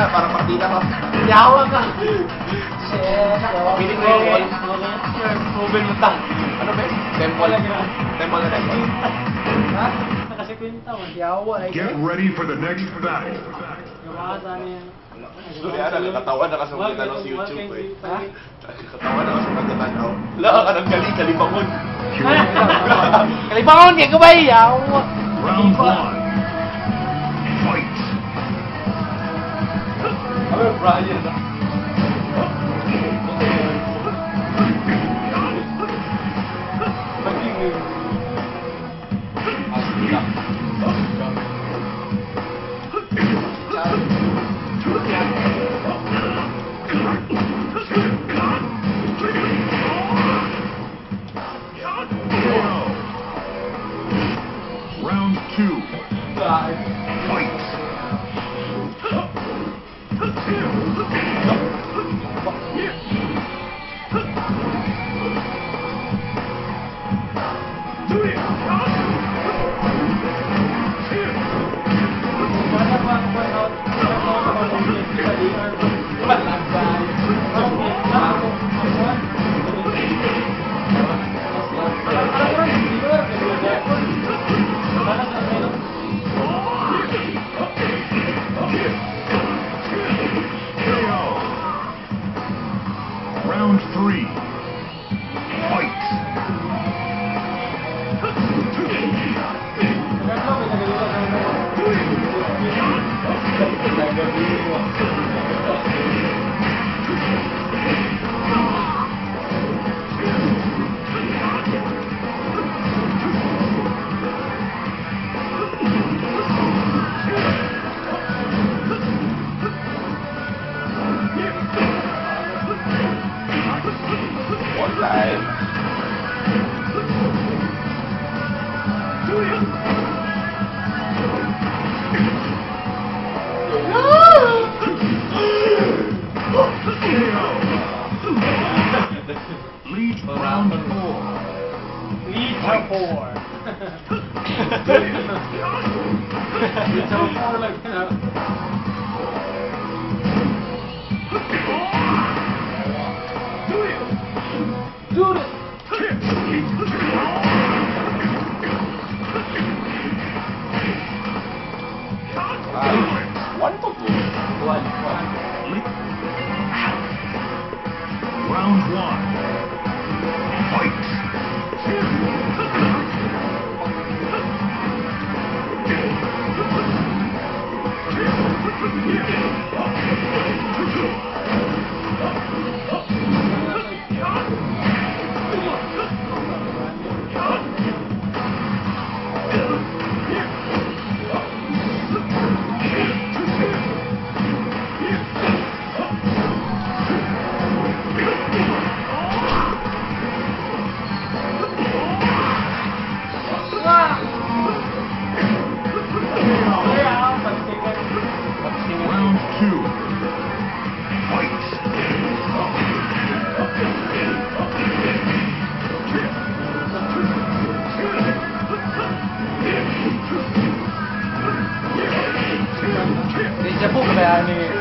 na, para pati na mas... Yawa ka! Shit! Piling ano, mo yung oil. Mobile mo tang. Ano ba? Temple. Temple na temple. Ha? Kasi kwenta mo. Yawa. Get ready for the next battle. Gawa ka sana yan. Sorry, ah, ano, nakatawa na kasi magkita sa YouTube. Eh. Ha? Nakatawa na kasi magkita na. Wala ka ng kali, kalipangon. Kalipangon, kaya kabay! Yawa! Round 1. Rakyat. Four. Lead to four like that. Dude. Ah, one to two. One, one. Round one. 你这不可啊你。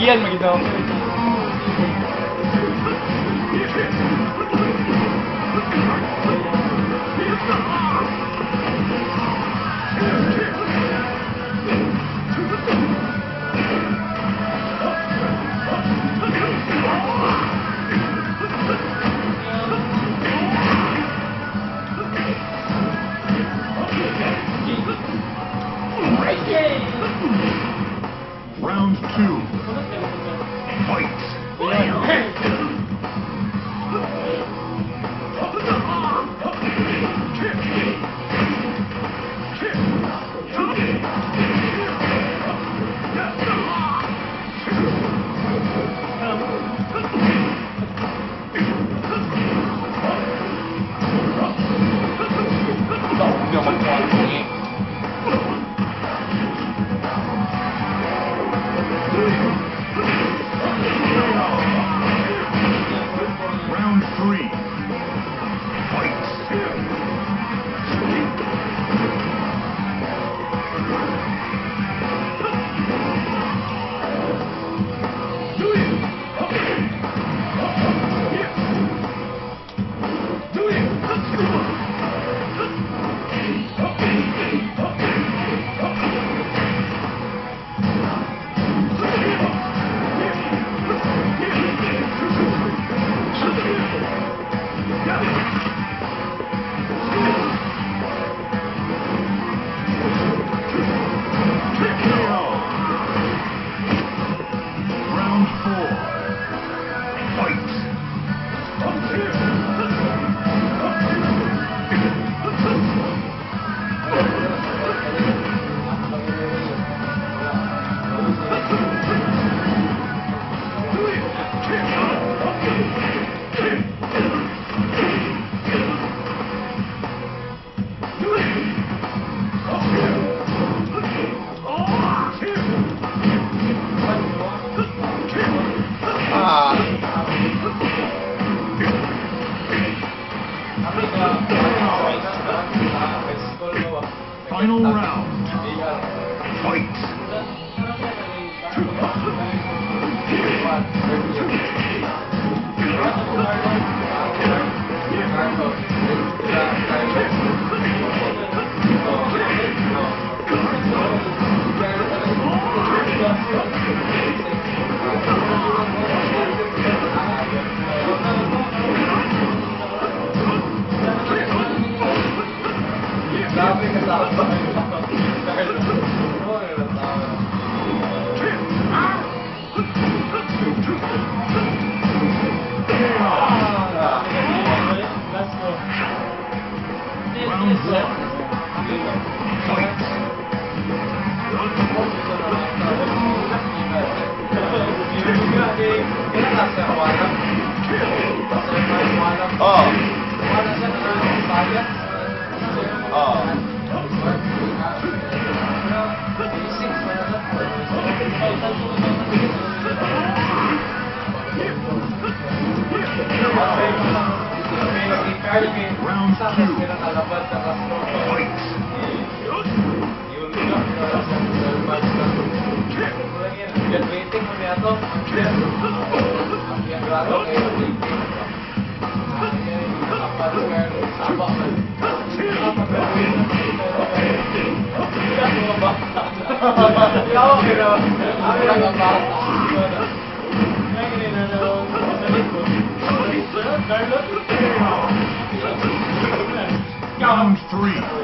Iyan, magiging Carvin, Round sa akin sila kalabat na kasto. Yun lang na sa Dalmag na. Yan, waiting mo niya to. Ang yan grado kayo, waiting. Carlos. Mga ito.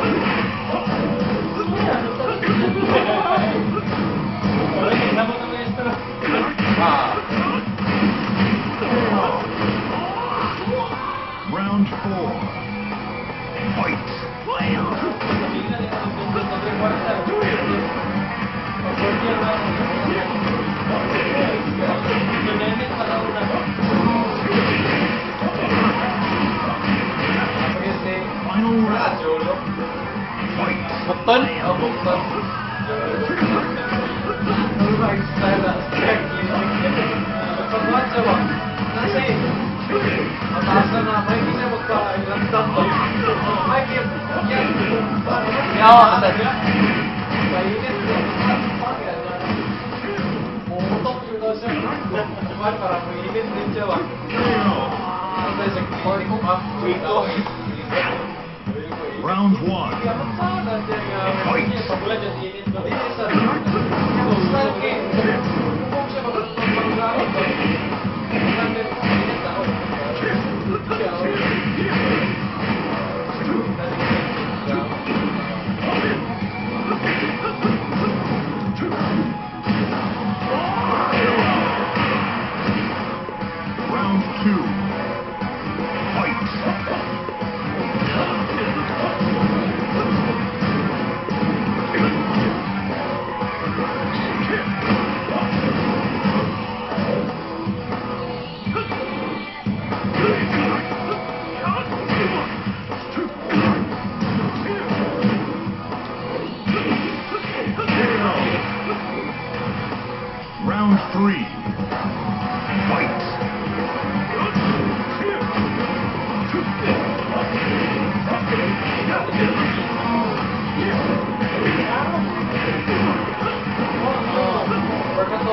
Fight. Kapan? Ya, ada dia. Baik ini. Pak ya. Oh, top juga sih. Cuma karena ini sendiri aja, Bang. Ya. Sampai sekali kok aku itu. Round one. Round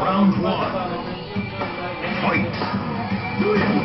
Round one. Fight.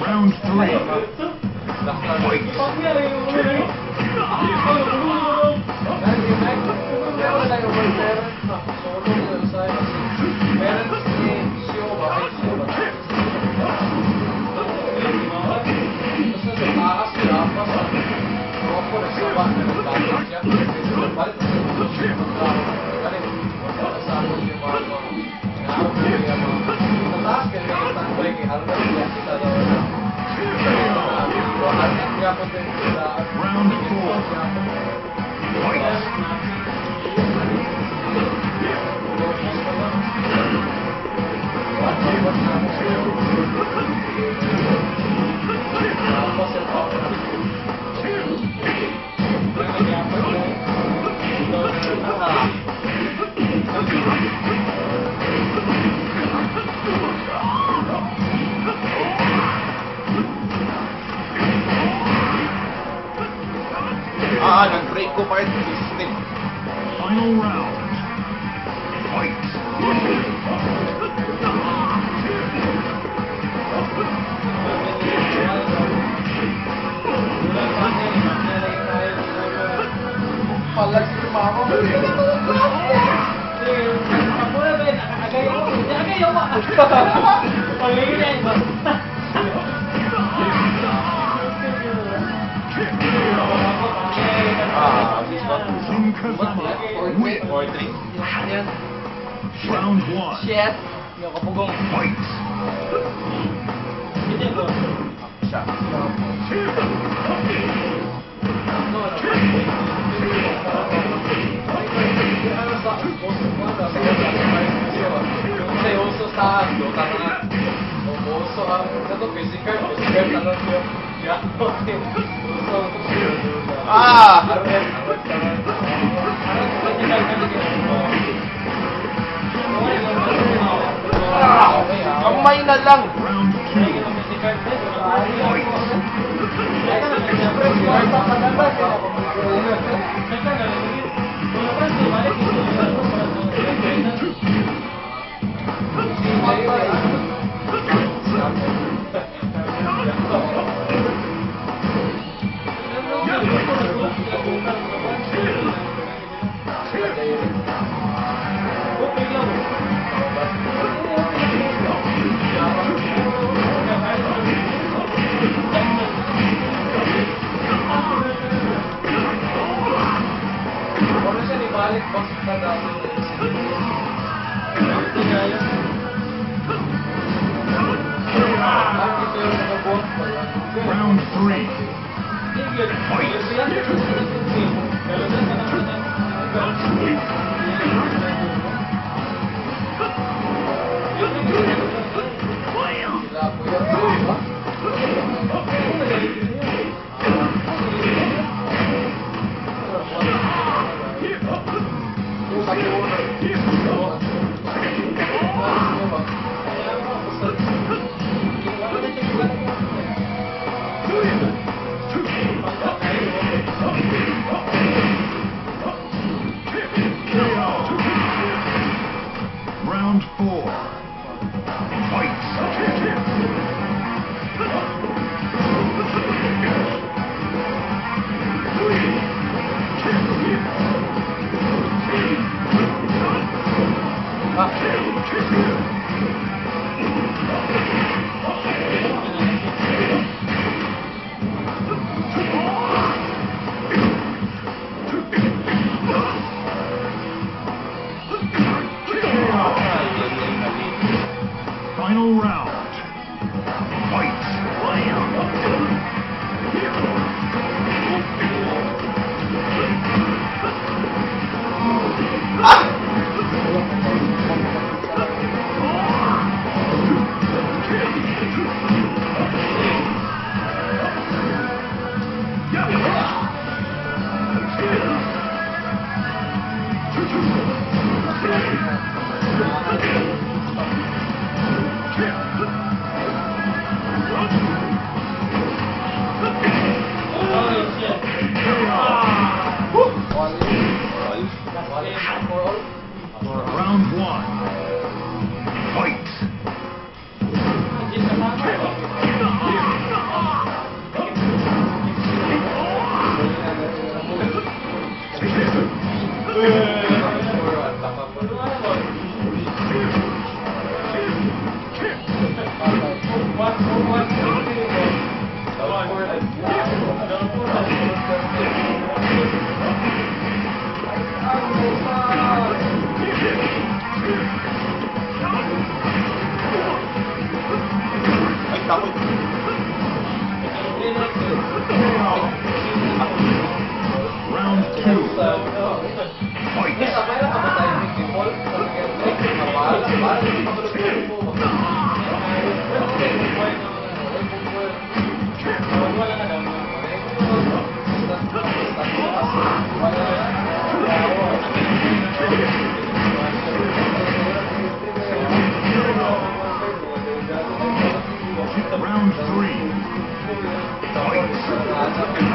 Round three. 方便了我们人。Round four. Part. Final round. Round one. Yes. Tá. Meu ako pugong. Fight! Hindi ko. Siya. Sei, eu sou Ah! pahinga lang. Thank you. Gracias. Round kamu. Fight. Round